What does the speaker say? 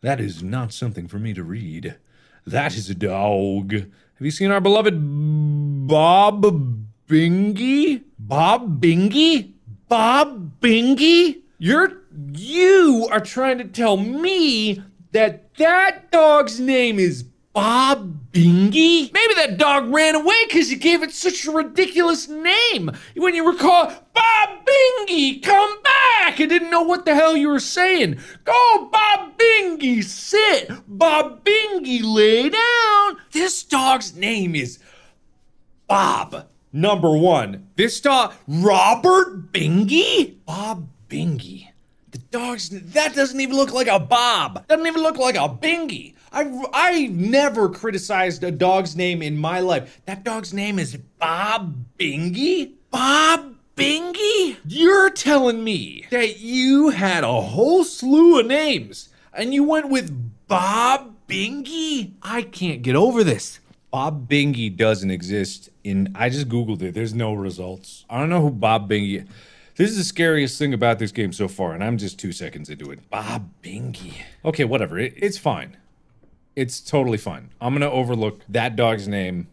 That is not something for me to read. That is a dog. Have you seen our beloved Bob Bingi? Bob Bingi? Bob Bingi? You're you are trying to tell me that that dog's name is Bob Bingi? Maybe that dog ran away because you gave it such a ridiculous name. When you recall, Bob Bingi, come back! Didn't know what the hell you were saying. Go, Bob Bingi, sit. Bob Bingi, lay down. This dog's name is Bob. Number one. This dog, Robert Bingi? Bob Bingi. The dog's that doesn't even look like a Bob. Doesn't even look like a Bingi. I I never criticized a dog's name in my life. That dog's name is Bob Bingi. Bob Bingi. You're telling me that you had a whole slew of names and you went with Bob Bingi. I can't get over this. Bob Bingi doesn't exist in I just googled it. There's no results. I don't know who Bob Bingi this is the scariest thing about this game so far, and I'm just two seconds into it. Bob Bingi. Okay, whatever. It, it's fine. It's totally fine. I'm gonna overlook that dog's name